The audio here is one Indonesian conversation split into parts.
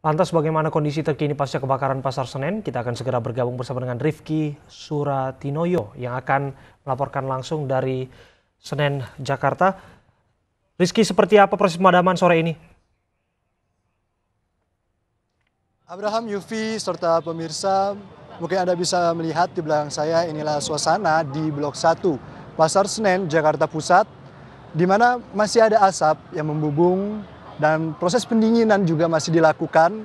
Lantas bagaimana kondisi terkini pasca kebakaran Pasar Senen? Kita akan segera bergabung bersama dengan Rifki Suratinoyo yang akan melaporkan langsung dari Senen, Jakarta. Rizky, seperti apa proses pemadaman sore ini? Abraham, Yufi, serta pemirsa, mungkin Anda bisa melihat di belakang saya inilah suasana di Blok 1, Pasar Senen, Jakarta Pusat, di mana masih ada asap yang membubung dan proses pendinginan juga masih dilakukan.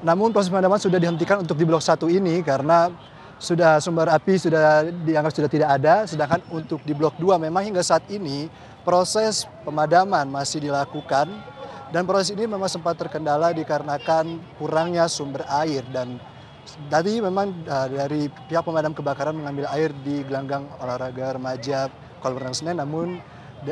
Namun proses pemadaman sudah dihentikan untuk di blok satu ini karena sudah sumber api sudah dianggap sudah tidak ada. Sedangkan untuk di blok 2 memang hingga saat ini proses pemadaman masih dilakukan. Dan proses ini memang sempat terkendala dikarenakan kurangnya sumber air dan tadi memang uh, dari pihak pemadam kebakaran mengambil air di gelanggang olahraga remaja kolam renang Senen namun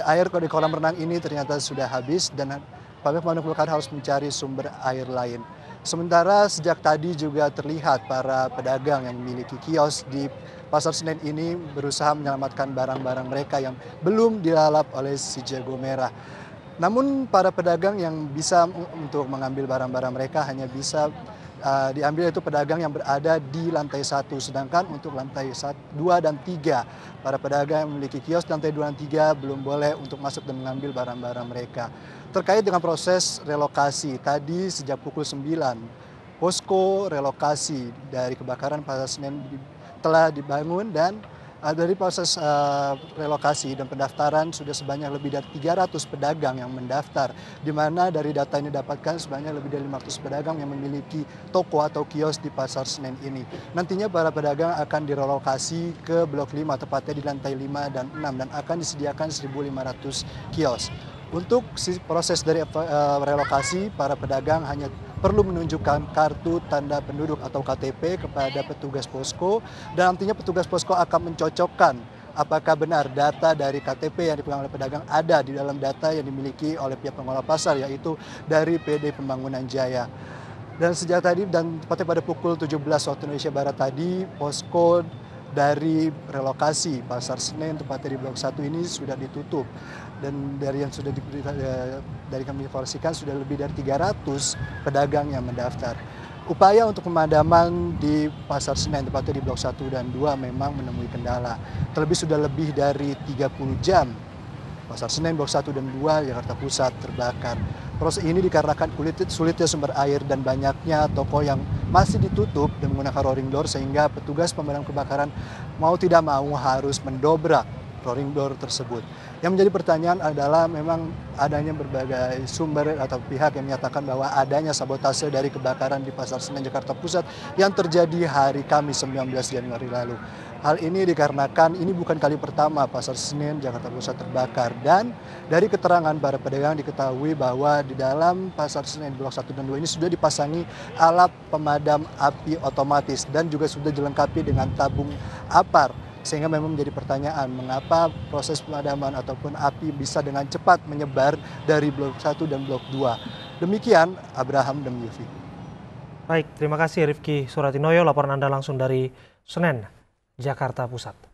air di kolam renang ini ternyata sudah habis dan pabrik pemadam harus mencari sumber air lain. Sementara sejak tadi juga terlihat para pedagang yang memiliki kios di Pasar Senen ini berusaha menyelamatkan barang-barang mereka yang belum dilalap oleh si jago merah. Namun para pedagang yang bisa untuk mengambil barang-barang mereka hanya bisa uh, diambil itu pedagang yang berada di lantai satu, sedangkan untuk lantai dua dan tiga para pedagang yang memiliki kios lantai dua dan tiga belum boleh untuk masuk dan mengambil barang-barang mereka. Terkait dengan proses relokasi, tadi sejak pukul 9, posko relokasi dari kebakaran Pasar Senen telah dibangun dan uh, dari proses uh, relokasi dan pendaftaran sudah sebanyak lebih dari 300 pedagang yang mendaftar di mana dari data ini dapatkan sebanyak lebih dari 500 pedagang yang memiliki toko atau kios di Pasar Senen ini. Nantinya para pedagang akan direlokasi ke Blok 5 tepatnya di lantai 5 dan 6 dan akan disediakan 1.500 kios. Untuk proses dari uh, relokasi para pedagang hanya perlu menunjukkan kartu tanda penduduk atau KTP kepada petugas posko dan nantinya petugas posko akan mencocokkan apakah benar data dari KTP yang dipegang oleh pedagang ada di dalam data yang dimiliki oleh pihak pengelola pasar yaitu dari PD Pembangunan Jaya. Dan sejak tadi dan tepatnya pada pukul 17 waktu Indonesia Barat tadi posko dari relokasi pasar Senen tepatnya di Blok 1 ini sudah ditutup dan dari yang sudah diberi, eh, dari kami informasikan sudah lebih dari 300 pedagang yang mendaftar. Upaya untuk pemadaman di Pasar Senen tepatnya di Blok 1 dan 2 memang menemui kendala. Terlebih sudah lebih dari 30 jam Pasar Senen Blok 1 dan 2 Jakarta Pusat terbakar. Proses ini dikarenakan kulit sulitnya sumber air dan banyaknya toko yang masih ditutup dan menggunakan roaring door sehingga petugas pemadam kebakaran mau tidak mau harus mendobrak roaring door tersebut. Yang menjadi pertanyaan adalah memang adanya berbagai sumber atau pihak yang menyatakan bahwa adanya sabotase dari kebakaran di Pasar Senen Jakarta Pusat yang terjadi hari Kamis 19 Januari lalu. Hal ini dikarenakan ini bukan kali pertama Pasar Senen Jakarta Pusat terbakar dan dari keterangan para pedagang diketahui bahwa di dalam Pasar Senen Blok 1 dan 2 ini sudah dipasangi alat pemadam api otomatis dan juga sudah dilengkapi dengan tabung apar sehingga memang menjadi pertanyaan mengapa proses pemadaman ataupun api bisa dengan cepat menyebar dari blok 1 dan blok 2. Demikian Abraham dan Yufi. Baik, terima kasih Rifki Suratinoyo laporan Anda langsung dari Senen. Jakarta Pusat.